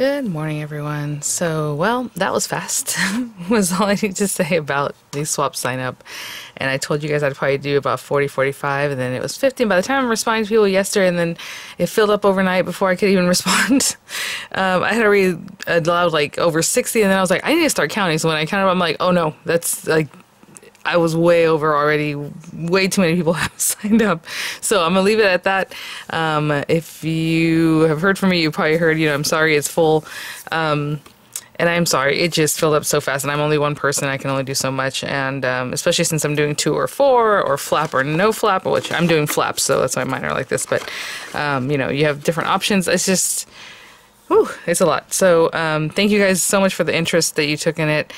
Good morning, everyone. So, well, that was fast, was all I need to say about the swap sign up. And I told you guys I'd probably do about 40, 45, and then it was 50. And by the time I'm responding to people yesterday, and then it filled up overnight before I could even respond, um, I had already allowed like over 60, and then I was like, I need to start counting. So when I counted, I'm like, oh no, that's like I was way over already. Way too many people have signed up. So I'm going to leave it at that. Um, if you have heard from me, you probably heard, you know, I'm sorry it's full. Um, and I'm sorry, it just filled up so fast, and I'm only one person. I can only do so much, and um, especially since I'm doing two or four, or flap or no flap, which I'm doing flaps, so that's why mine are like this. But um, you know, you have different options. It's just, whew, it's a lot. So um, thank you guys so much for the interest that you took in it.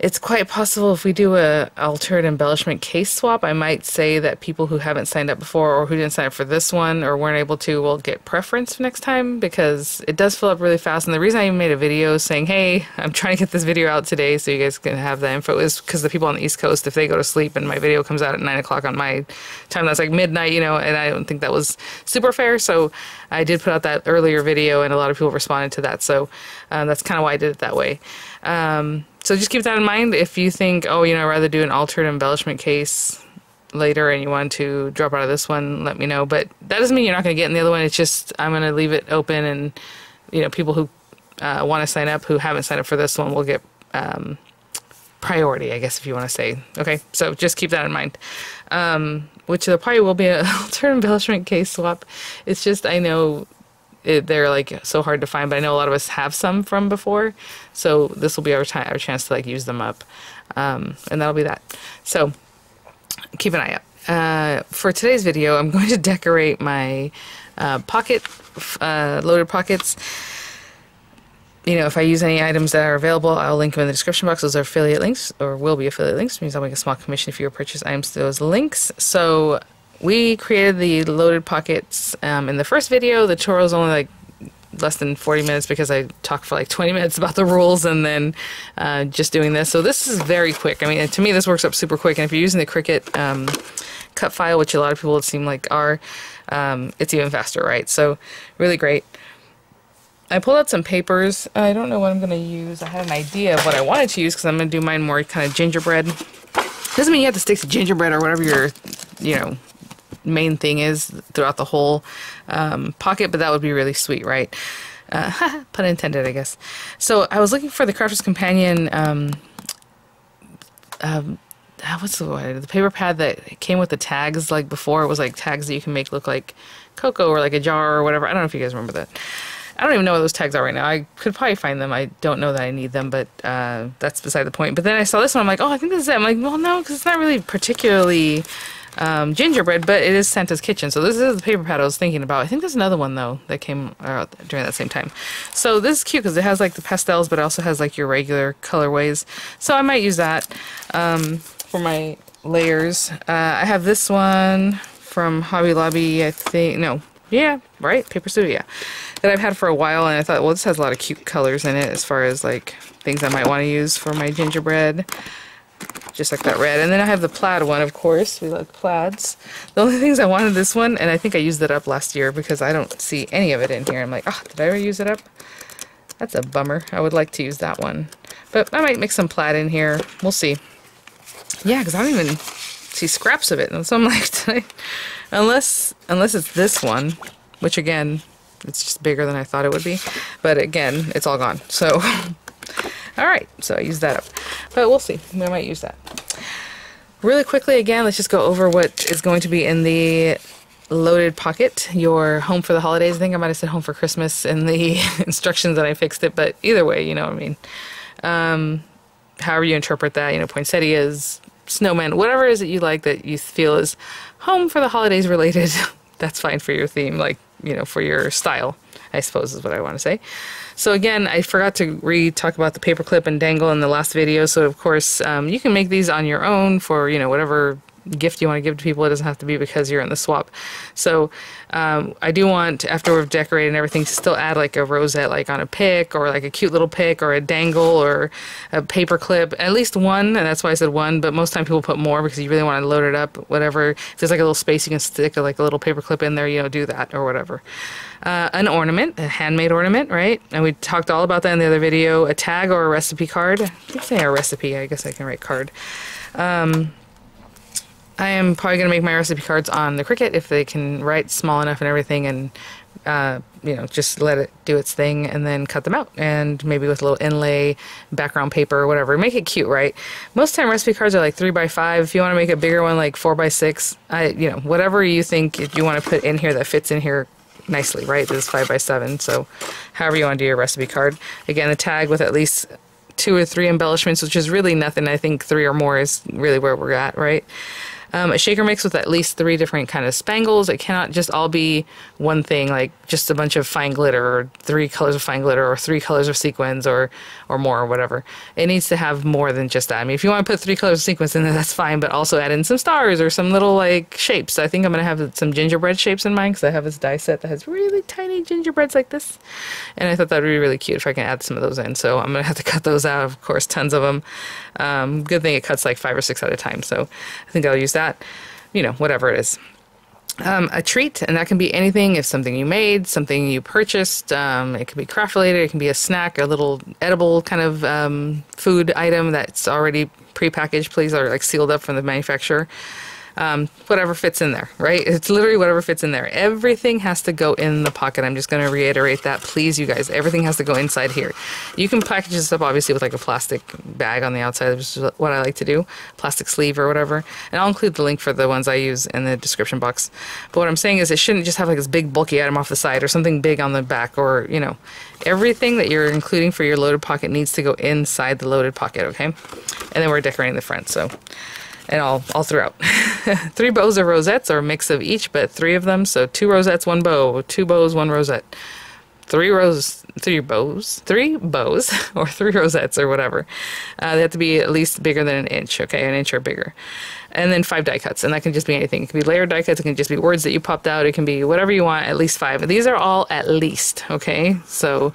It's quite possible if we do a altered embellishment case swap, I might say that people who haven't signed up before or who didn't sign up for this one or weren't able to will get preference next time because it does fill up really fast. And the reason I even made a video saying, hey, I'm trying to get this video out today so you guys can have the info is because the people on the East Coast, if they go to sleep and my video comes out at 9 o'clock on my time, that's like midnight, you know, and I don't think that was super fair. So I did put out that earlier video and a lot of people responded to that. So um, that's kind of why I did it that way. Um, so just keep that in mind if you think, oh, you know, I'd rather do an altered embellishment case later and you want to drop out of this one, let me know. But that doesn't mean you're not going to get in the other one. It's just I'm going to leave it open and, you know, people who uh, want to sign up who haven't signed up for this one will get um, priority, I guess, if you want to say. Okay, so just keep that in mind. Um, which there probably will be an altered embellishment case swap. It's just I know it, they're like so hard to find, but I know a lot of us have some from before, so this will be our time, our chance to like use them up, um, and that'll be that. So keep an eye out. Uh, for today's video, I'm going to decorate my uh, pocket, uh, loaded pockets. You know, if I use any items that are available, I'll link them in the description box. Those are affiliate links, or will be affiliate links. It means I'll make a small commission if you purchase items to those links. So we created the loaded pockets um, in the first video. The tutorial is only like less than 40 minutes because I talked for like 20 minutes about the rules and then uh, just doing this. So this is very quick. I mean, to me, this works up super quick. And if you're using the Cricut um, cut file, which a lot of people it seem like are, um, it's even faster, right? So really great. I pulled out some papers. I don't know what I'm going to use. I had an idea of what I wanted to use because I'm going to do mine more kind of gingerbread. Doesn't mean you have to stick to gingerbread or whatever your, you know, main thing is throughout the whole um, pocket, but that would be really sweet, right? Uh, pun intended, I guess. So I was looking for the Crafter's Companion. Um, um, ah, what's the word? The paper pad that came with the tags. Like before, it was like tags that you can make look like cocoa or like a jar or whatever. I don't know if you guys remember that. I don't even know what those tags are right now. I could probably find them. I don't know that I need them, but uh, that's beside the point. But then I saw this one. I'm like, oh, I think this is it. I'm like, well, no, because it's not really particularly um, gingerbread, but it is Santa's Kitchen. So this is the paper pad I was thinking about. I think there's another one though that came out during that same time. So this is cute because it has like the pastels, but it also has like your regular colorways. So I might use that um, for my layers. Uh, I have this one from Hobby Lobby. I think no, yeah, right, Paper Studio. Yeah. That I've had for a while, and I thought, well, this has a lot of cute colors in it as far as like things I might want to use for my gingerbread just like that red. And then I have the plaid one, of course. We like plaids. The only things I wanted this one, and I think I used it up last year because I don't see any of it in here. I'm like, oh, did I ever use it up? That's a bummer. I would like to use that one. But I might mix some plaid in here. We'll see. Yeah, because I don't even see scraps of it. And so I'm like, unless, unless it's this one, which again, it's just bigger than I thought it would be. But again, it's all gone. So All right, so I used that up. But we'll see. I might use that. Really quickly, again, let's just go over what is going to be in the loaded pocket. Your home for the holidays. I think I might have said home for Christmas in the instructions that I fixed it, but either way, you know what I mean. Um, however you interpret that, you know, poinsettias, snowmen, whatever it is that you like that you feel is home for the holidays related, that's fine for your theme, like, you know, for your style, I suppose is what I want to say. So again, I forgot to re-talk about the paperclip and dangle in the last video. So of course, um, you can make these on your own for, you know, whatever gift you want to give to people. It doesn't have to be because you're in the swap. So um, I do want, after we've decorated and everything, to still add like a rosette, like on a pick or like a cute little pick or a dangle or a paper clip. At least one, and that's why I said one, but most time people put more because you really want to load it up, whatever. If there's like a little space you can stick like a little paper clip in there, you know, do that or whatever. Uh, an ornament, a handmade ornament, right? And we talked all about that in the other video. A tag or a recipe card. I can say a recipe. I guess I can write card. Um, I am probably going to make my recipe cards on the Cricut if they can write small enough and everything and, uh, you know, just let it do its thing and then cut them out. And maybe with a little inlay, background paper, whatever. Make it cute, right? Most time recipe cards are like 3 by 5 If you want to make a bigger one, like 4 by 6 I, you know, whatever you think you want to put in here that fits in here nicely, right? This is 5 by 7 so however you want to do your recipe card. Again, the tag with at least two or three embellishments, which is really nothing. I think three or more is really where we're at, right? Um, a shaker mix with at least three different kind of spangles. It cannot just all be one thing, like just a bunch of fine glitter or three colors of fine glitter or three colors of sequins or or more or whatever. It needs to have more than just that. I mean, if you want to put three colors of sequins in there, that's fine, but also add in some stars or some little like shapes. I think I'm gonna have some gingerbread shapes in mine because I have this die set that has really tiny gingerbreads like this, and I thought that would be really cute if I can add some of those in. So I'm gonna have to cut those out, of course, tons of them. Um, good thing it cuts like five or six at a time, so I think I'll use that. You know, whatever it is. Um, a treat, and that can be anything. If something you made, something you purchased, um, it can be craft related. It can be a snack, a little edible kind of um, food item that's already prepackaged, please, or like sealed up from the manufacturer um, whatever fits in there, right? It's literally whatever fits in there. Everything has to go in the pocket. I'm just going to reiterate that, please, you guys. Everything has to go inside here. You can package this up, obviously, with like a plastic bag on the outside, which is what I like to do, plastic sleeve or whatever. And I'll include the link for the ones I use in the description box. But what I'm saying is, it shouldn't just have like this big bulky item off the side or something big on the back, or you know, everything that you're including for your loaded pocket needs to go inside the loaded pocket. Okay, and then we're decorating the front, so and all, all throughout. three bows or rosettes or a mix of each, but three of them. So two rosettes, one bow, two bows, one rosette. Three rose, three bows, three bows, or three rosettes, or whatever. Uh, they have to be at least bigger than an inch, okay, an inch or bigger. And then five die cuts, and that can just be anything. It can be layered die cuts. It can just be words that you popped out. It can be whatever you want. At least five. These are all at least, okay. So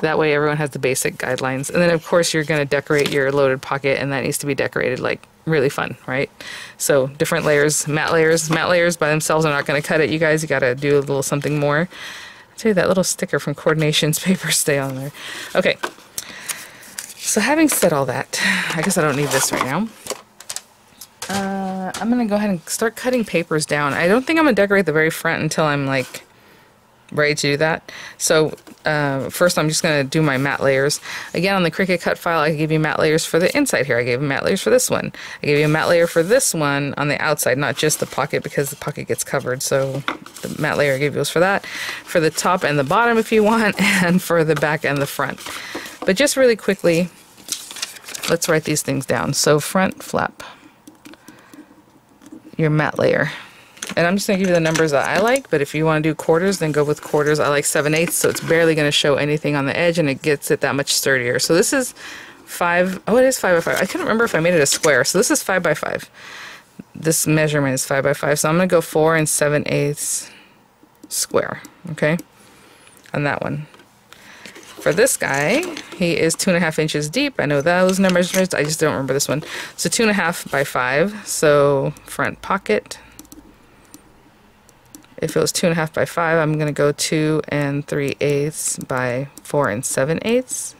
that way everyone has the basic guidelines. And then of course you're going to decorate your loaded pocket and that needs to be decorated like really fun, right? So different layers, mat layers. Mat layers by themselves are not going to cut it. You guys, you got to do a little something more. I'll tell you that little sticker from Core'dinations paper stay on there. Okay. So having said all that, I guess I don't need this right now. Uh, I'm going to go ahead and start cutting papers down. I don't think I'm going to decorate the very front until I'm like ready to do that. So uh, first I'm just going to do my mat layers. Again, on the Cricut cut file, I gave you mat layers for the inside here. I gave you mat layers for this one. I gave you a mat layer for this one on the outside, not just the pocket because the pocket gets covered. So the mat layer I gave you was for that. For the top and the bottom if you want, and for the back and the front. But just really quickly, let's write these things down. So front flap, your mat layer. And I'm just going to give you the numbers that I like, but if you want to do quarters, then go with quarters. I like 7 eighths, so it's barely going to show anything on the edge, and it gets it that much sturdier. So this is 5, oh, it is 5 by 5. I couldn't remember if I made it a square, so this is 5 by 5. This measurement is 5 by 5, so I'm going to go 4 and 7 eighths square, okay, on that one. For this guy, he is two and a half inches deep. I know those numbers, I just don't remember this one. So two and a half by five. So front pocket, if it was two and a half by five, I'm going to go two and three eighths by four and seven eighths.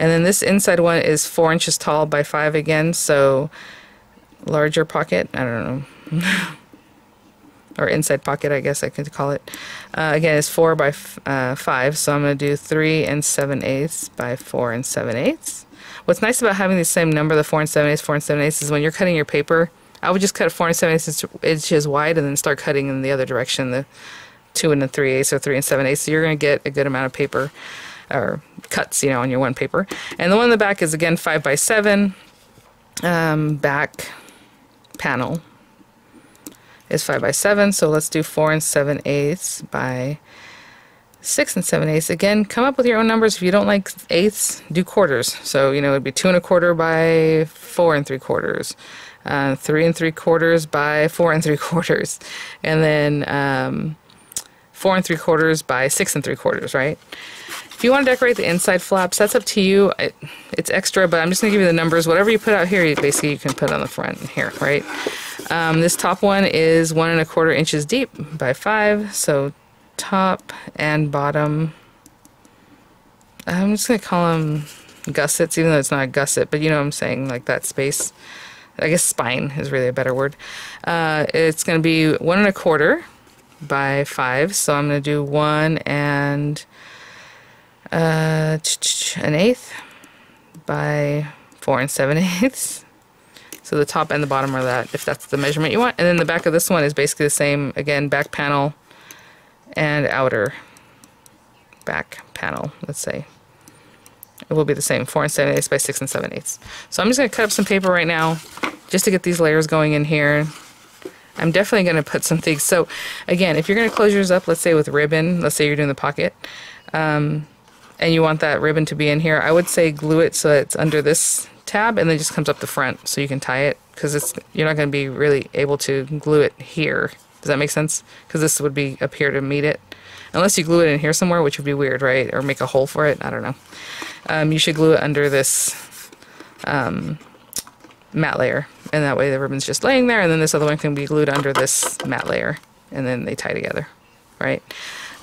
And then this inside one is four inches tall by five again, so larger pocket, I don't know, or inside pocket, I guess I could call it. Uh, again, it's four by uh, five, so I'm going to do three and seven eighths by four and seven eighths. What's nice about having the same number, the four and seven eighths, four and seven eighths, is when you're cutting your paper, I would just cut 4 and 7 eighths inches wide and then start cutting in the other direction, the 2 and the 3 eighths or 3 and 7 eighths. So you're going to get a good amount of paper or cuts, you know, on your one paper. And the one in the back is again 5 by 7 um, back panel is 5 by 7 so let's do 4 and 7 eighths by 6 and 7 eighths. Again come up with your own numbers. If you don't like eighths do quarters. So you know it'd be 2 and a quarter by 4 and 3 quarters uh, three and three quarters by four and three quarters, and then um, four and three quarters by six and three quarters, right? If you want to decorate the inside flaps, that's up to you. It, it's extra, but I'm just going to give you the numbers. Whatever you put out here, you, basically you can put on the front here, right? Um, this top one is one and a quarter inches deep by five, so top and bottom. I'm just going to call them gussets, even though it's not a gusset, but you know what I'm saying, like that space. I guess spine is really a better word. Uh, it's going to be one and a quarter by five, so I'm going to do one and uh, an eighth by four and seven eighths. So the top and the bottom are that, if that's the measurement you want. And then the back of this one is basically the same, again, back panel and outer back panel, let's say. It will be the same, four and seven eighths by six and seven eighths. So I'm just gonna cut up some paper right now, just to get these layers going in here. I'm definitely gonna put some things. So again, if you're gonna close yours up, let's say with ribbon, let's say you're doing the pocket, um, and you want that ribbon to be in here, I would say glue it so it's under this tab and then just comes up the front so you can tie it because it's you're not going to be really able to glue it here. Does that make sense? Because this would be up here to meet it. Unless you glue it in here somewhere, which would be weird, right? Or make a hole for it. I don't know. Um, you should glue it under this um, mat layer. And that way the ribbon's just laying there. And then this other one can be glued under this mat layer. And then they tie together, right?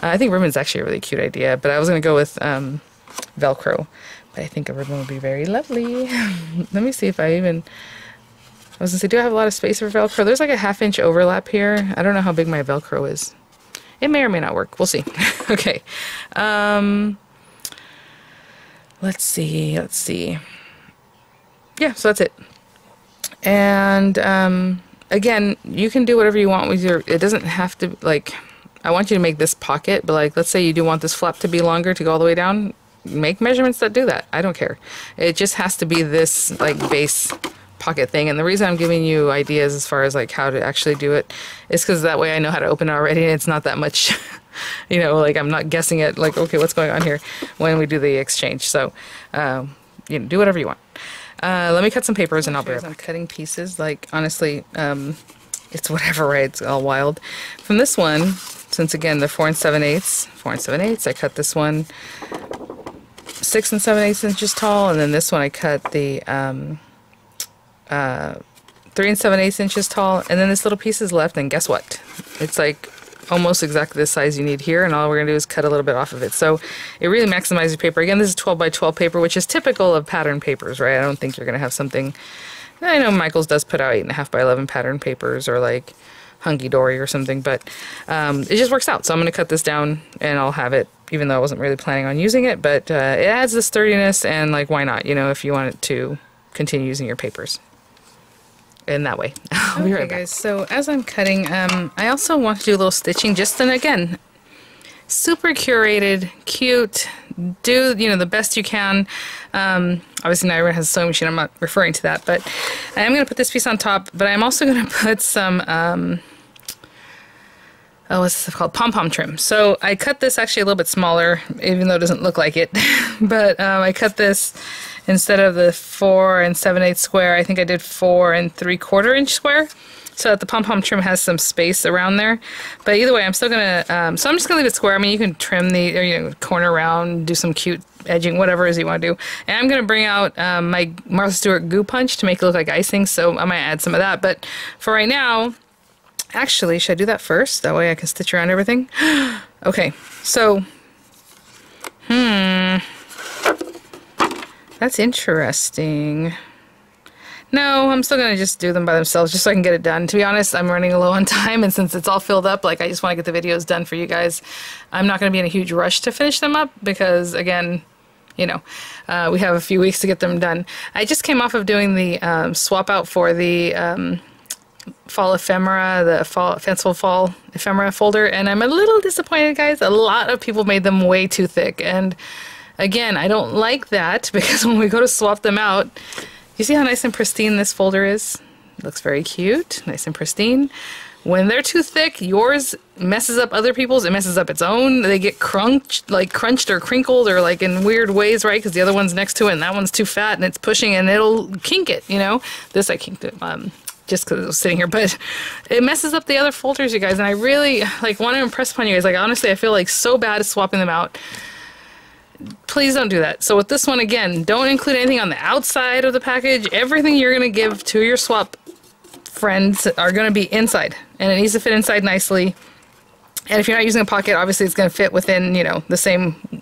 Uh, I think ribbon's actually a really cute idea. But I was going to go with um, Velcro. But I think a ribbon would be very lovely. Let me see if I even... I was going to say, do I have a lot of space for Velcro? There's like a half inch overlap here. I don't know how big my Velcro is. It may or may not work. We'll see. okay. Um, let's see. Let's see. Yeah, so that's it. And um, again, you can do whatever you want with your... It doesn't have to, like... I want you to make this pocket, but like, let's say you do want this flap to be longer to go all the way down. Make measurements that do that. I don't care. It just has to be this like base pocket thing. And the reason I'm giving you ideas as far as like how to actually do it is because that way I know how to open it already and it's not that much, you know, like I'm not guessing it like, okay, what's going on here when we do the exchange. So, um, you know, do whatever you want. Uh, let me cut some papers and I'll be right. I'm cutting pieces. Like, honestly, um, it's whatever, right? It's all wild. From this one, since again, the 4 and 7 eighths, 4 and 7 eighths, I cut this one 6 and 7 eighths inches tall, and then this one I cut the um, uh, 3 and 7 eighths inches tall, and then this little piece is left, and guess what? It's like almost exactly the size you need here, and all we're going to do is cut a little bit off of it. So it really maximizes your paper. Again, this is 12 by 12 paper, which is typical of pattern papers, right? I don't think you're going to have something... I know Michaels does put out 8.5 by 11 pattern papers, or like Hunkydory or something, but um, it just works out. So I'm going to cut this down, and I'll have it, even though I wasn't really planning on using it, but uh, it adds the sturdiness, and like, why not, you know, if you want to continue using your papers in that way. I'll be right guys. So as I'm cutting, um, I also want to do a little stitching. Just then again, super curated, cute. Do you know the best you can. Um, obviously, Naira has a sewing machine. I'm not referring to that, but I am going to put this piece on top. But I'm also going to put some. Um, oh, what's this called? Pom pom trim. So I cut this actually a little bit smaller, even though it doesn't look like it. but um, I cut this instead of the four and seven eighths square, I think I did four and three quarter inch square. So that the pom-pom trim has some space around there. But either way, I'm still gonna, um, so I'm just gonna leave it square. I mean, you can trim the, or, you know, corner around, do some cute edging, whatever it is you want to do. And I'm gonna bring out um, my Martha Stewart glue punch to make it look like icing, so I might add some of that. But for right now, actually, should I do that first? That way I can stitch around everything. okay, so, hmm. That's interesting. No, I'm still gonna just do them by themselves just so I can get it done. To be honest, I'm running low on time, and since it's all filled up, like I just want to get the videos done for you guys. I'm not gonna be in a huge rush to finish them up because, again, you know, uh, we have a few weeks to get them done. I just came off of doing the um, swap out for the um, fall ephemera, the fall fanciful fall ephemera folder, and I'm a little disappointed, guys. A lot of people made them way too thick, and Again, I don't like that because when we go to swap them out, you see how nice and pristine this folder is? Looks very cute, nice and pristine. When they're too thick, yours messes up other people's, it messes up its own. They get crunched, like crunched or crinkled or like in weird ways, right? Because the other one's next to it and that one's too fat and it's pushing and it'll kink it, you know? This I kinked it, um, just because it was sitting here, but it messes up the other folders, you guys. And I really like want to impress upon you guys. Like honestly, I feel like so bad swapping them out. Please don't do that. So with this one again, don't include anything on the outside of the package. Everything you're gonna give to your swap friends are gonna be inside, and it needs to fit inside nicely. And if you're not using a pocket, obviously it's gonna fit within you know the same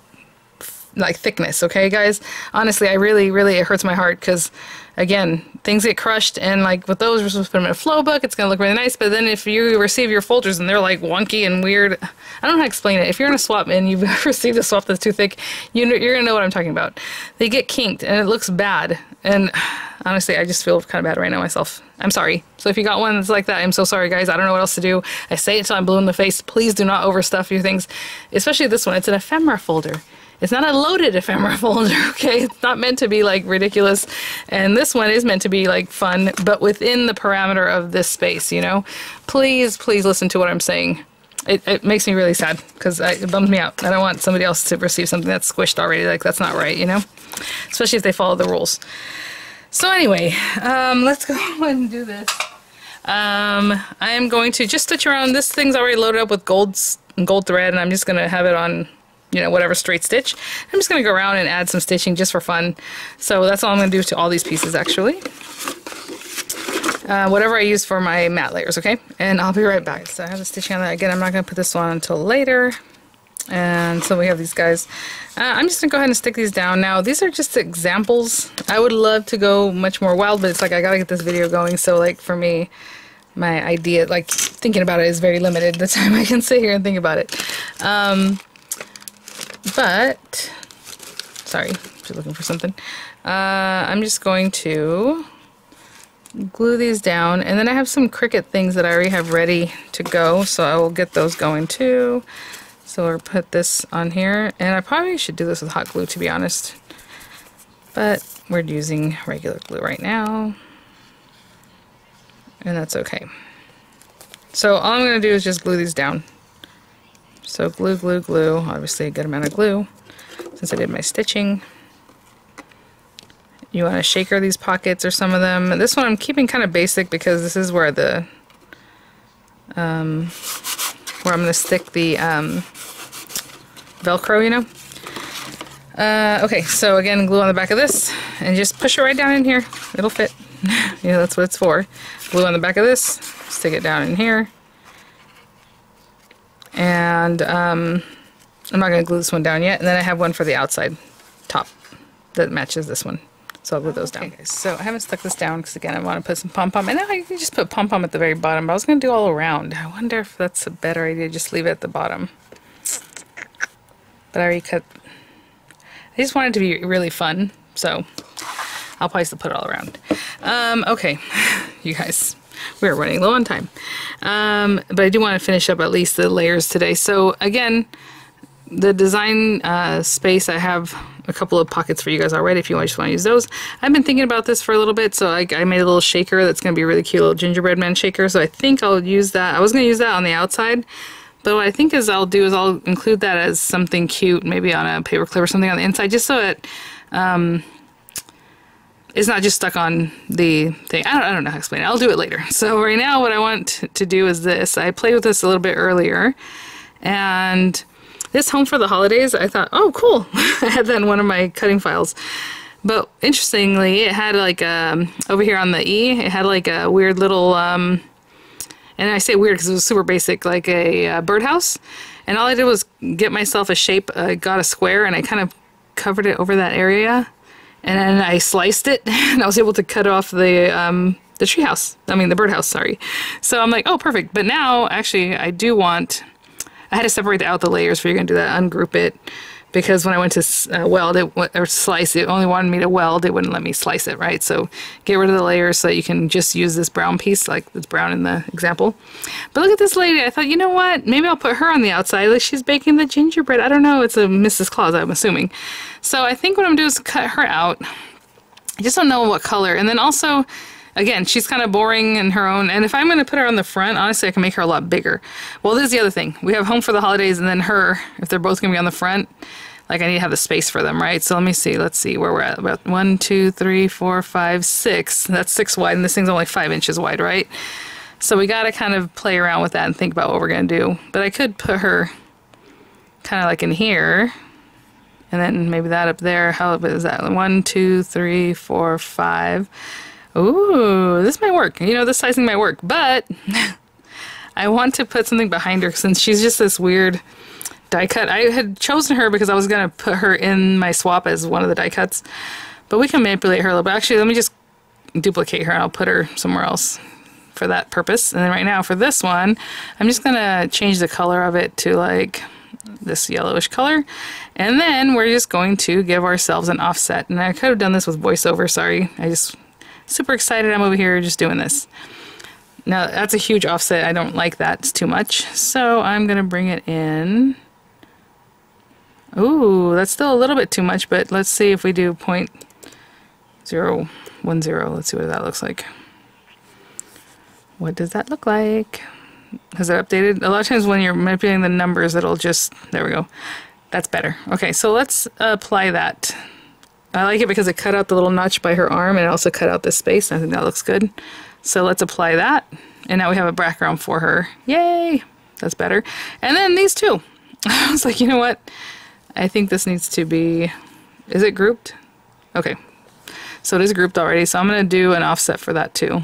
like thickness okay guys? Honestly i really really it hurts my heart because again things get crushed and like with those we're supposed to put them in a flow book it's to look really nice but then if you receive your folders and they're like wonky and weird i don't know how to explain it. If you're in a swap and you've received a swap that's too thick you know, you're to know what i'm talking about. They get kinked and it looks bad and honestly i just feel kind of bad right now myself. I'm sorry. So if you got one that's like that i'm so sorry guys. I don't know what else to do. I say it until i'm blue in the face. Please do not overstuff your things especially this one. It's an ephemera folder it's not a loaded ephemera folder, okay? It's not meant to be like ridiculous. And this one is meant to be like fun, but within the parameter of this space, you know? Please, please listen to what I'm saying. It, it makes me really sad because it bums me out. I don't want somebody else to receive something that's squished already. Like, that's not right, you know? Especially if they follow the rules. So anyway, um, let's go and do this. Um, I am going to just stitch around. This thing's already loaded up with gold, gold thread, and I'm just going to have it on you know, whatever straight stitch. I'm just going to go around and add some stitching just for fun. So that's all I'm going to do to all these pieces actually. Uh, whatever I use for my mat layers, okay? And I'll be right back. So I have the stitching on that. Again, I'm not going to put this on until later. And so we have these guys. Uh, I'm just going to go ahead and stick these down. Now, these are just examples. I would love to go much more wild, but it's like I got to get this video going. So like for me, my idea, like thinking about it is very limited. The time I can sit here and think about it. Um, but, sorry, just looking for something. Uh, I'm just going to glue these down. And then I have some Cricut things that I already have ready to go so I will get those going too. So we'll put this on here. And I probably should do this with hot glue to be honest. But we're using regular glue right now. And that's okay. So all I'm going to do is just glue these down so glue, glue, glue, obviously a good amount of glue since I did my stitching. You want to shaker these pockets or some of them. This one I'm keeping kind of basic because this is where the um, where I'm going to stick the um, Velcro, you know. Uh, okay, so again, glue on the back of this and just push it right down in here. It'll fit. yeah, that's what it's for. Glue on the back of this, stick it down in here. And um, I'm not going to glue this one down yet. And then I have one for the outside top that matches this one. So I'll glue those down. Okay, so I haven't stuck this down because again I want to put some pom-pom. And now you can just put pom-pom at the very bottom. But I was going to do all around. I wonder if that's a better idea. Just leave it at the bottom. But I already cut. I just wanted to be really fun. So I'll probably still put it all around. Um, okay, you guys we're running low on time. Um, but I do want to finish up at least the layers today. So again, the design uh, space, I have a couple of pockets for you guys already if you just want to use those. I've been thinking about this for a little bit, so I, I made a little shaker that's going to be a really cute little gingerbread man shaker. So I think I'll use that. I was going to use that on the outside, but what I think is I'll do is I'll include that as something cute, maybe on a paper clip or something on the inside, just so it um, it's not just stuck on the thing. I don't, I don't know how to explain it. I'll do it later. So right now what I want to do is this. I played with this a little bit earlier and this home for the holidays, I thought, oh, cool. I had that in one of my cutting files. But interestingly, it had like a, um, over here on the E, it had like a weird little, um, and I say weird because it was super basic, like a uh, birdhouse. And all I did was get myself a shape, I uh, got a square, and I kind of covered it over that area and then I sliced it and I was able to cut off the um, the treehouse. I mean the birdhouse. Sorry. So I'm like, oh, perfect. But now, actually, I do want. I had to separate out the layers if you're gonna do that. Ungroup it because when I went to uh, weld it or slice it, only wanted me to weld. It wouldn't let me slice it, right? So get rid of the layers so that you can just use this brown piece, like it's brown in the example. But look at this lady. I thought, you know what? Maybe I'll put her on the outside. Like she's baking the gingerbread. I don't know. It's a Mrs. Claus, I'm assuming. So I think what I'm doing is cut her out. I just don't know what color. And then also, again, she's kind of boring in her own. And if I'm going to put her on the front, honestly, I can make her a lot bigger. Well, this is the other thing. We have Home for the Holidays and then her, if they're both going to be on the front like I need to have the space for them, right? So let me see. Let's see where we're at. About one, two, three, four, five, six. That's six wide, and this thing's only five inches wide, right? So we got to kind of play around with that and think about what we're going to do. But I could put her kind of like in here, and then maybe that up there. How is that? One, two, three, four, five. Ooh, this might work. You know, this sizing might work, but I want to put something behind her since she's just this weird die cut. I had chosen her because I was going to put her in my swap as one of the die cuts, but we can manipulate her a little bit. Actually, let me just duplicate her and I'll put her somewhere else for that purpose. And then right now for this one, I'm just going to change the color of it to like this yellowish color. And then we're just going to give ourselves an offset. And I could have done this with voiceover, sorry. I just super excited I'm over here just doing this. Now that's a huge offset. I don't like that. It's too much. So I'm going to bring it in. Ooh, that's still a little bit too much, but let's see if we do point zero one zero. Let's see what that looks like. What does that look like? Has it updated? A lot of times when you're manipulating the numbers, it'll just, there we go. That's better. Okay, so let's apply that. I like it because it cut out the little notch by her arm and it also cut out this space. I think that looks good. So let's apply that. And now we have a background for her. Yay! That's better. And then these two. I was like, you know what? I think this needs to be, is it grouped? Okay. So it is grouped already. So I'm going to do an offset for that too.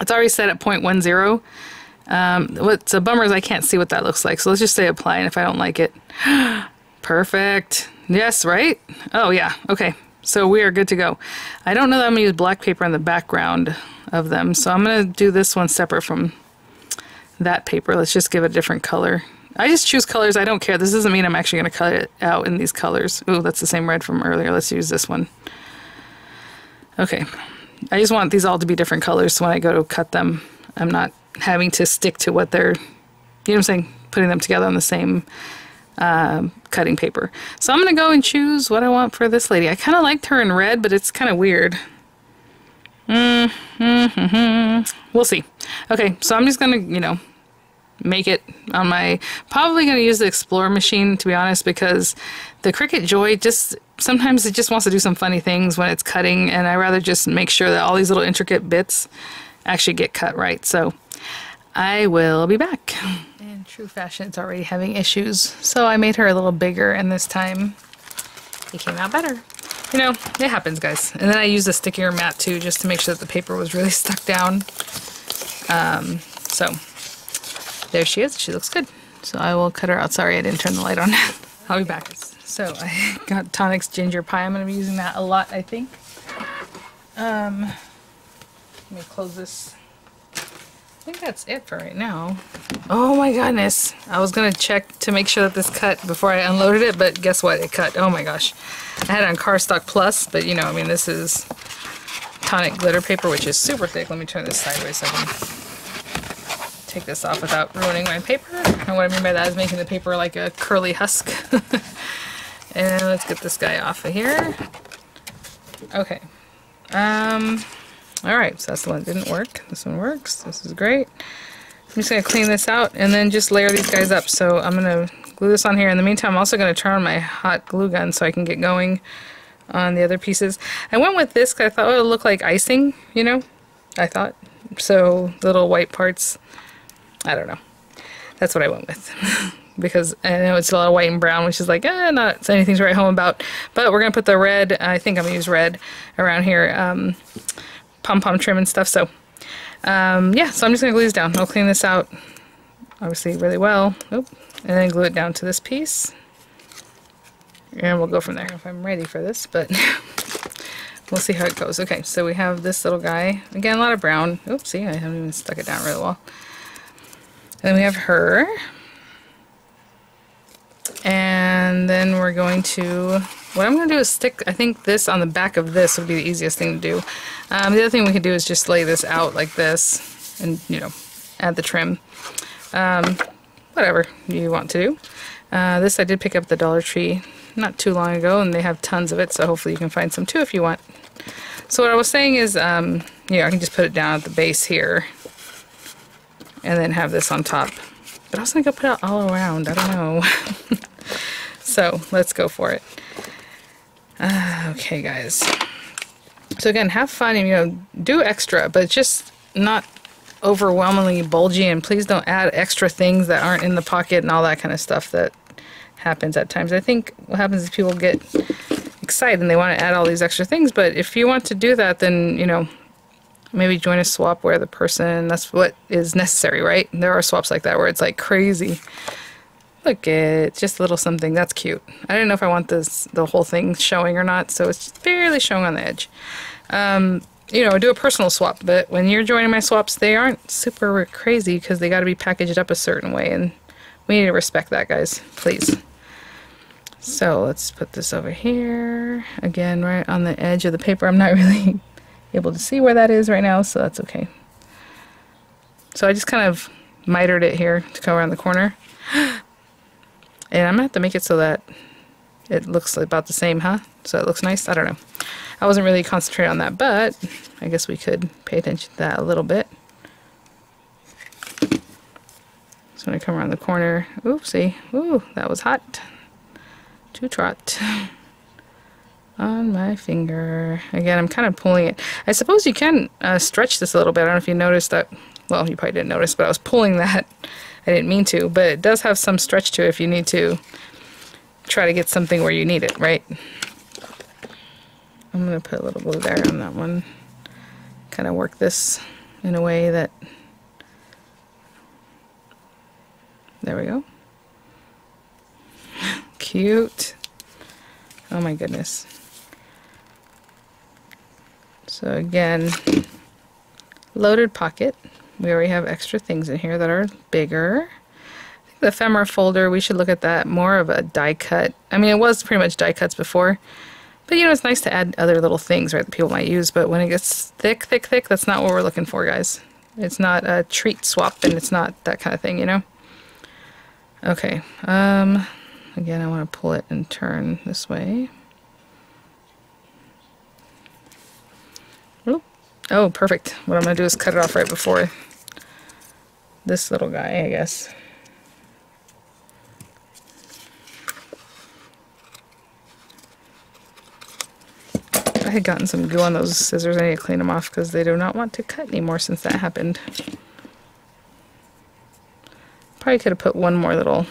It's already set at 0.10. Um, what's a bummer is I can't see what that looks like. So let's just say apply. And if I don't like it, perfect. Yes, right? Oh yeah. Okay. So we are good to go. I don't know that I'm going to use black paper in the background of them. So I'm going to do this one separate from that paper. Let's just give it a different color. I just choose colors. I don't care. This doesn't mean I'm actually going to cut it out in these colors. Ooh, that's the same red from earlier. Let's use this one. Okay. I just want these all to be different colors so when I go to cut them, I'm not having to stick to what they're, you know what I'm saying, putting them together on the same uh, cutting paper. So I'm going to go and choose what I want for this lady. I kind of liked her in red, but it's kind of weird. Mm, mm, mm, mm. We'll see. Okay, so I'm just going to, you know, make it on my probably going to use the Explorer machine to be honest because the Cricut Joy just sometimes it just wants to do some funny things when it's cutting and I rather just make sure that all these little intricate bits actually get cut right so I will be back true fashion it's already having issues so I made her a little bigger and this time it came out better you know it happens guys and then I used a stickier mat too just to make sure that the paper was really stuck down um, so there she is. She looks good. So I will cut her out. Sorry, I didn't turn the light on. I'll be back. So I got Tonic's ginger pie. I'm going to be using that a lot, I think. Um, let me close this. Think that's it for right now. Oh my goodness. I was going to check to make sure that this cut before I unloaded it, but guess what? It cut. Oh my gosh. I had it on Cardstock Plus, but you know, I mean, this is tonic glitter paper, which is super thick. Let me turn this sideways so I can take this off without ruining my paper. And what I mean by that is making the paper like a curly husk. and let's get this guy off of here. Okay. Um, Alright, so that's the one that didn't work. This one works. This is great. I'm just going to clean this out and then just layer these guys up. So I'm going to glue this on here. In the meantime, I'm also going to turn on my hot glue gun so I can get going on the other pieces. I went with this because I thought it would look like icing, you know? I thought. So little white parts I don't know. That's what I went with. because I know it's a lot of white and brown, which is like, eh, not anything to write home about. But we're going to put the red, I think I'm going to use red around here, um, pom-pom trim and stuff. So, um, yeah, so I'm just going to glue these down. I'll clean this out, obviously, really well. Oop, and then glue it down to this piece. And we'll go from there. if I'm ready for this, but we'll see how it goes. Okay, so we have this little guy. Again, a lot of brown. Oops, see, I haven't even stuck it down really well. And then we have her. And then we're going to, what I'm going to do is stick, I think this on the back of this would be the easiest thing to do. Um, the other thing we can do is just lay this out like this and, you know, add the trim. Um, whatever you want to do. Uh, this I did pick up the Dollar Tree not too long ago and they have tons of it so hopefully you can find some too if you want. So what I was saying is, um, yeah, I can just put it down at the base here and then have this on top. But I was going to go put it all around. I don't know. So let's go for it. Uh, okay, guys. So again, have fun and you know do extra, but just not overwhelmingly bulgy. And please don't add extra things that aren't in the pocket and all that kind of stuff that happens at times. I think what happens is people get excited and they want to add all these extra things. But if you want to do that, then you know maybe join a swap where the person that's what is necessary, right? There are swaps like that where it's like crazy. Look at just a little something that's cute. I don't know if I want this the whole thing showing or not, so it's barely showing on the edge. Um, you know, do a personal swap, but when you're joining my swaps, they aren't super crazy because they got to be packaged up a certain way, and we need to respect that, guys. Please. So let's put this over here again, right on the edge of the paper. I'm not really able to see where that is right now, so that's okay. So I just kind of mitered it here to go around the corner. And I'm gonna have to make it so that it looks about the same, huh? So it looks nice. I don't know. I wasn't really concentrating on that, but I guess we could pay attention to that a little bit. So when I come around the corner, oopsie, ooh, that was hot. To trot on my finger. Again, I'm kind of pulling it. I suppose you can uh, stretch this a little bit. I don't know if you noticed that. Well, you probably didn't notice, but I was pulling that. I didn't mean to, but it does have some stretch to it if you need to try to get something where you need it, right? I'm going to put a little glue there on that one. Kind of work this in a way that... There we go. Cute. Oh my goodness. So again, loaded pocket. We already have extra things in here that are bigger. the ephemera folder, we should look at that more of a die cut. I mean, it was pretty much die cuts before. But you know, it's nice to add other little things, right, that people might use. But when it gets thick, thick, thick, that's not what we're looking for, guys. It's not a treat swap, and it's not that kind of thing, you know? Okay. Um, again, I want to pull it and turn this way. Oh, perfect. What I'm going to do is cut it off right before this little guy, I guess. I had gotten some goo on those scissors. I need to clean them off because they do not want to cut anymore since that happened. Probably could have put one more little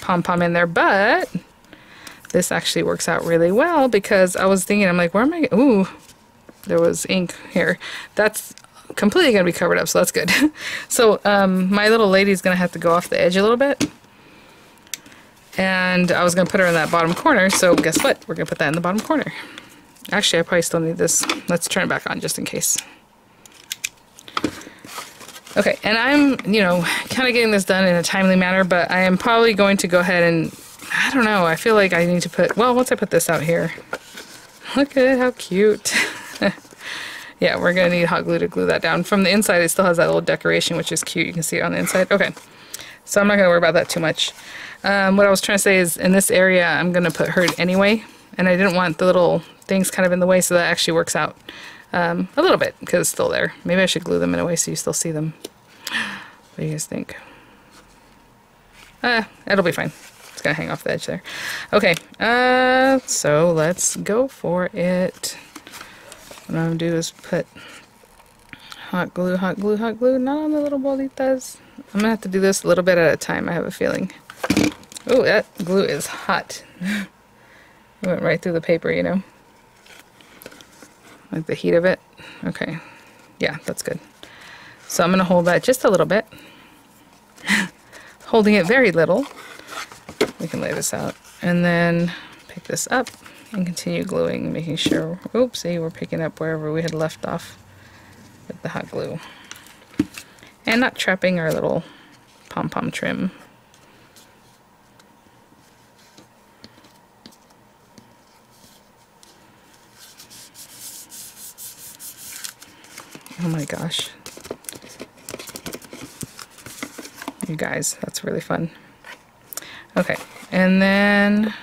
pom-pom in there, but this actually works out really well because I was thinking, I'm like, where am I? Ooh, there was ink here. That's completely going to be covered up, so that's good. so um, my little lady's going to have to go off the edge a little bit. And I was going to put her in that bottom corner, so guess what? We're going to put that in the bottom corner. Actually, I probably still need this. Let's turn it back on just in case. Okay, and I'm, you know, kind of getting this done in a timely manner, but I am probably going to go ahead and, I don't know, I feel like I need to put, well, once I put this out here, look at it, how cute. yeah, we're going to need hot glue to glue that down. From the inside, it still has that little decoration, which is cute. You can see it on the inside. Okay, so I'm not going to worry about that too much. Um, what I was trying to say is in this area, I'm going to put herd anyway, and I didn't want the little things kind of in the way, so that actually works out um, a little bit because it's still there. Maybe I should glue them in a way so you still see them. What do you guys think? Ah, it'll be fine. It's gonna hang off the edge there. Okay, uh, so let's go for it. What I'm gonna do is put hot glue, hot glue, hot glue, not on the little bolitas. I'm gonna have to do this a little bit at a time, I have a feeling. Oh, that glue is hot. it went right through the paper, you know. Like the heat of it. Okay. Yeah, that's good. So I'm gonna hold that just a little bit. Holding it very little. We can lay this out. And then pick this up and continue gluing, making sure, oopsie, we're picking up wherever we had left off with the hot glue. And not trapping our little pom-pom trim. Oh my gosh. You guys, that's really fun. Okay, and then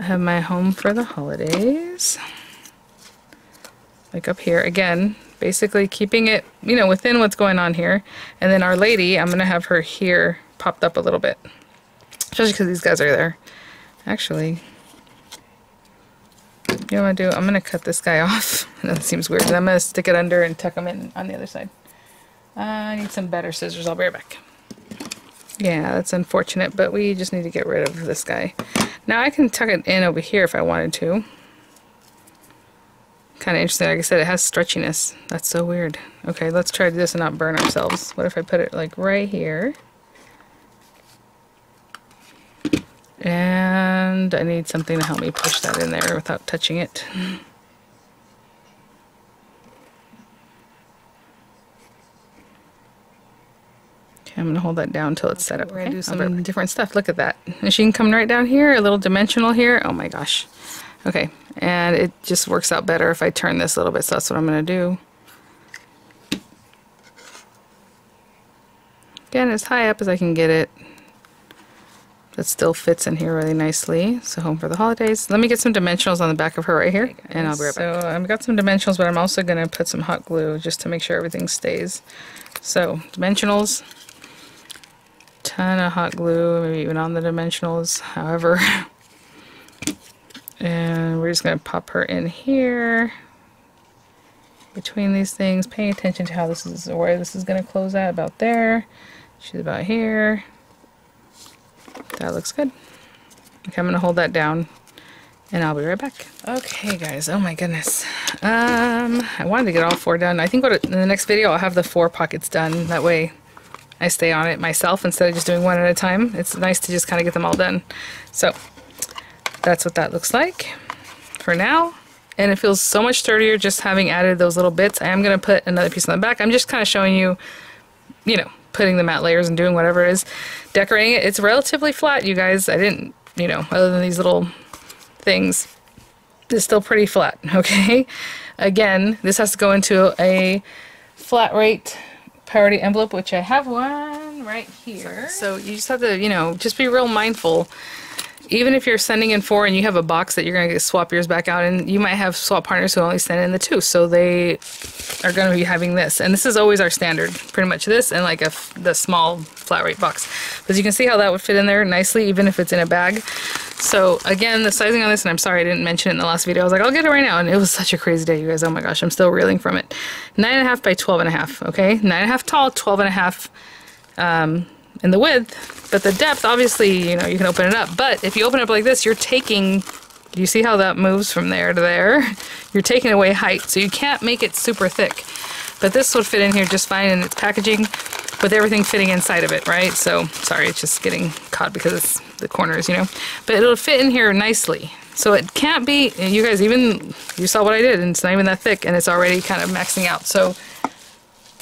I have my home for the holidays. Like up here, again, basically keeping it, you know, within what's going on here. And then Our Lady, I'm going to have her here popped up a little bit. Especially because these guys are there. Actually, you know what I'm gonna do? I'm gonna cut this guy off. that seems weird. And I'm gonna stick it under and tuck him in on the other side. Uh, I need some better scissors. I'll be right back. Yeah, that's unfortunate, but we just need to get rid of this guy. Now I can tuck it in over here if I wanted to. Kind of interesting. Like I said, it has stretchiness. That's so weird. Okay, let's try this and not burn ourselves. What if I put it like right here? And I need something to help me push that in there without touching it. Okay, I'm gonna hold that down until it's set up. We're gonna do some different stuff. Look at that. Machine coming right down here, a little dimensional here. Oh my gosh. Okay, and it just works out better if I turn this a little bit, so that's what I'm gonna do. Again, as high up as I can get it. That still fits in here really nicely. So home for the holidays. Let me get some dimensionals on the back of her right here, and I'll be right back. So I've got some dimensionals, but I'm also gonna put some hot glue just to make sure everything stays. So dimensionals, ton of hot glue, maybe even on the dimensionals, however. and we're just going to pop her in here between these things, paying attention to how this is, where this is going to close at, about there. She's about here. That looks good. Okay, I'm going to hold that down and I'll be right back. Okay, guys. Oh my goodness. Um, I wanted to get all four done. I think what in the next video I'll have the four pockets done. That way I stay on it myself instead of just doing one at a time. It's nice to just kind of get them all done. So that's what that looks like for now. And it feels so much sturdier just having added those little bits. I am going to put another piece on the back. I'm just kind of showing you, you know, putting the mat layers and doing whatever it is. Decorating it. It's relatively flat, you guys. I didn't, you know, other than these little things, it's still pretty flat, okay? Again, this has to go into a flat rate priority envelope, which I have one right here. So you just have to, you know, just be real mindful. Even if you're sending in four and you have a box that you're going to swap yours back out and you might have swap partners who only send in the two. So they are going to be having this. And this is always our standard, pretty much this and like a, the small flat rate box. But you can see how that would fit in there nicely, even if it's in a bag. So again, the sizing on this, and I'm sorry I didn't mention it in the last video. I was like, I'll get it right now. And it was such a crazy day, you guys. Oh my gosh, I'm still reeling from it. Nine and a half by 12 and a half, okay? Nine and a half tall, 12 and a half um, in the width. But the depth, obviously, you know, you can open it up. But if you open it up like this, you're taking, you see how that moves from there to there? You're taking away height, so you can't make it super thick. But this would fit in here just fine in its packaging with everything fitting inside of it, right? So, sorry, it's just getting caught because it's the corners, you know? But it'll fit in here nicely. So it can't be, you guys even, you saw what I did, and it's not even that thick, and it's already kind of maxing out. So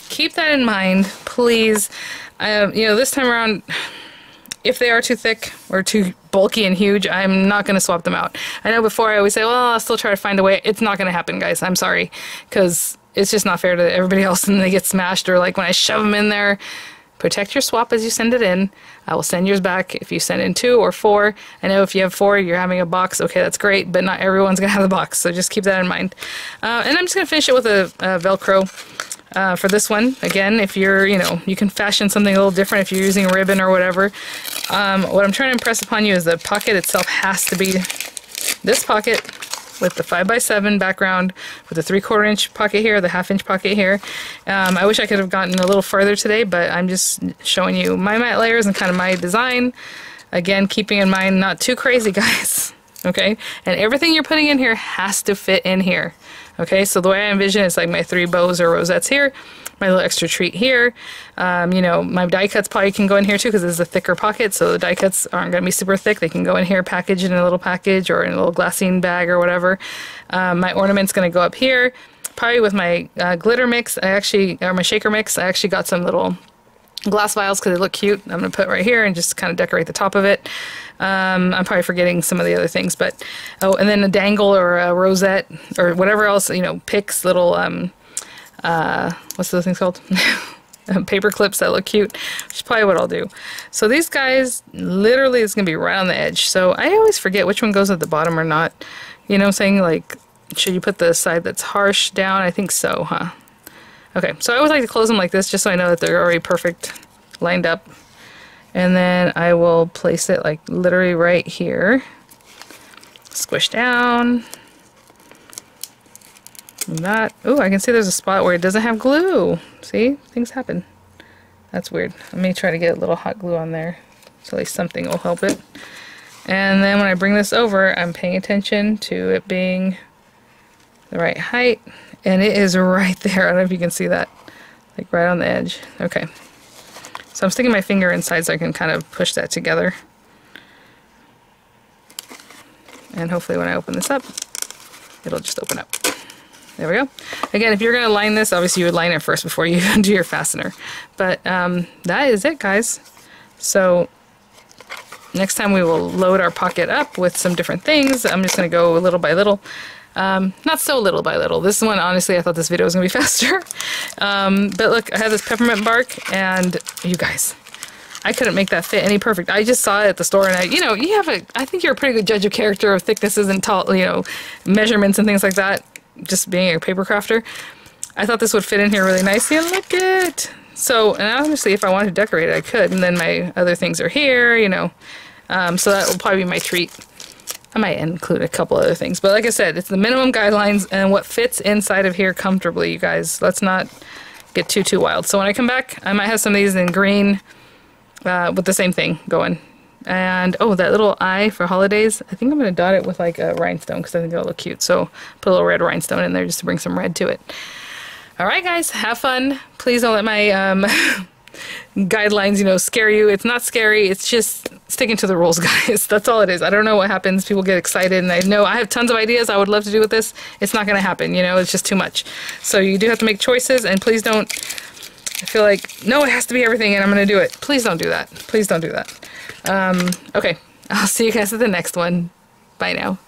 keep that in mind, please. Um, you know, this time around, if they are too thick or too bulky and huge, I'm not going to swap them out. I know before I always say, well, I'll still try to find a way. It's not going to happen, guys. I'm sorry. Because it's just not fair to everybody else and they get smashed or like when I shove them in there. Protect your swap as you send it in. I will send yours back if you send in two or four. I know if you have four, you're having a box. Okay, that's great, but not everyone's going to have the box, so just keep that in mind. Uh, and I'm just to finish it with a, a Velcro. Uh, for this one, again, if you're, you know, you can fashion something a little different if you're using ribbon or whatever. Um, what I'm trying to impress upon you is the pocket itself has to be this pocket with the 5x7 background with the 3 quarter inch pocket here, the half inch pocket here. Um, I wish I could have gotten a little further today, but I'm just showing you my mat layers and kind of my design. Again, keeping in mind not too crazy, guys. okay? And everything you're putting in here has to fit in here. Okay, so the way I envision it is like my three bows or rosettes here, my little extra treat here. Um, you know, my die cuts probably can go in here too because it's a thicker pocket, so the die cuts aren't going to be super thick. They can go in here, packaged in a little package or in a little glassine bag or whatever. Um, my ornament's going to go up here. Probably with my uh, glitter mix, I actually, or my shaker mix, I actually got some little glass vials because they look cute. I'm going to put right here and just kind of decorate the top of it. Um, I'm probably forgetting some of the other things, but oh, and then a dangle or a rosette or whatever else, you know, picks little um, uh, what's those things called? paper clips that look cute, which is probably what I'll do. So these guys, literally, is going to be right on the edge. So I always forget which one goes at the bottom or not. You know what I'm saying? Like, should you put the side that's harsh down? I think so, huh? Okay, so I always like to close them like this just so I know that they're already perfect lined up. And then I will place it like literally right here. Squish down. That. Oh, I can see there's a spot where it doesn't have glue. See? Things happen. That's weird. Let me try to get a little hot glue on there. So at least something will help it. And then when I bring this over, I'm paying attention to it being the right height. And it is right there. I don't know if you can see that. Like right on the edge. Okay. So I'm sticking my finger inside so I can kind of push that together. And hopefully when I open this up, it'll just open up. There we go. Again, if you're going to line this, obviously you would line it first before you do your fastener. But um, that is it, guys. So next time we will load our pocket up with some different things. I'm just going to go little by little. Um, not so little by little. This one, honestly, I thought this video was going to be faster. Um, but look, I have this peppermint bark, and you guys, I couldn't make that fit any perfect. I just saw it at the store, and I, you know, you have a, I think you're a pretty good judge of character, of thicknesses and tall, you know, measurements and things like that, just being a paper crafter. I thought this would fit in here really nicely, and look it. So, and honestly, if I wanted to decorate it, I could, and then my other things are here, you know. Um, so that will probably be my treat. I might include a couple other things, but like I said, it's the minimum guidelines and what fits inside of here comfortably, you guys. Let's not get too, too wild. So when I come back, I might have some of these in green uh, with the same thing going. And, oh, that little eye for holidays, I think I'm going to dot it with like a rhinestone because I think it'll look cute. So put a little red rhinestone in there just to bring some red to it. All right, guys, have fun. Please don't let my um, guidelines, you know, scare you. It's not scary. It's just sticking to the rules, guys. That's all it is. I don't know what happens. People get excited, and I know I have tons of ideas I would love to do with this. It's not going to happen, you know, it's just too much. So you do have to make choices, and please don't I feel like, no, it has to be everything, and I'm going to do it. Please don't do that. Please don't do that. Um, okay, I'll see you guys at the next one. Bye now.